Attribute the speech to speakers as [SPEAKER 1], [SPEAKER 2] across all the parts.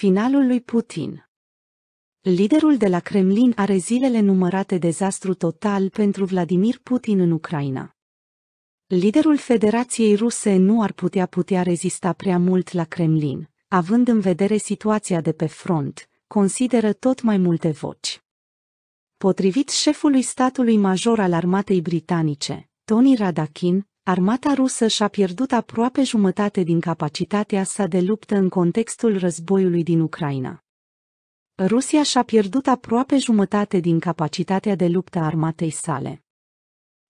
[SPEAKER 1] Finalul lui Putin Liderul de la Kremlin are zilele numărate dezastru total pentru Vladimir Putin în Ucraina. Liderul Federației Ruse nu ar putea putea rezista prea mult la Kremlin, având în vedere situația de pe front, consideră tot mai multe voci. Potrivit șefului statului major al armatei britanice, Tony Radakin, armata rusă și-a pierdut aproape jumătate din capacitatea sa de luptă în contextul războiului din Ucraina. Rusia și-a pierdut aproape jumătate din capacitatea de luptă a armatei sale.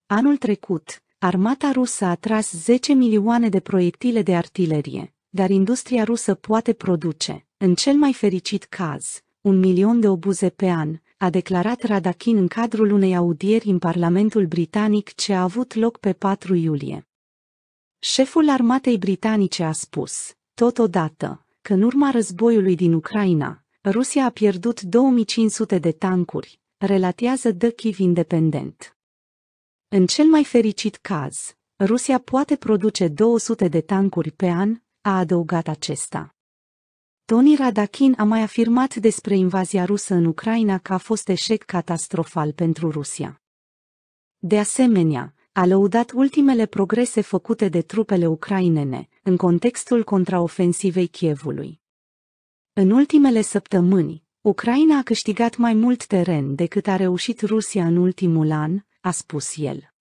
[SPEAKER 1] Anul trecut, armata rusă a tras 10 milioane de proiectile de artilerie, dar industria rusă poate produce, în cel mai fericit caz, un milion de obuze pe an, a declarat Radakin în cadrul unei audieri în Parlamentul Britanic ce a avut loc pe 4 iulie. Șeful armatei britanice a spus, totodată, că în urma războiului din Ucraina, Rusia a pierdut 2500 de tancuri, relatează The Kiev Independent. În cel mai fericit caz, Rusia poate produce 200 de tancuri pe an, a adăugat acesta. Tony Radakin a mai afirmat despre invazia rusă în Ucraina că a fost eșec catastrofal pentru Rusia. De asemenea, a lăudat ultimele progrese făcute de trupele ucrainene în contextul contraofensivei Kievului. În ultimele săptămâni, Ucraina a câștigat mai mult teren decât a reușit Rusia în ultimul an, a spus el.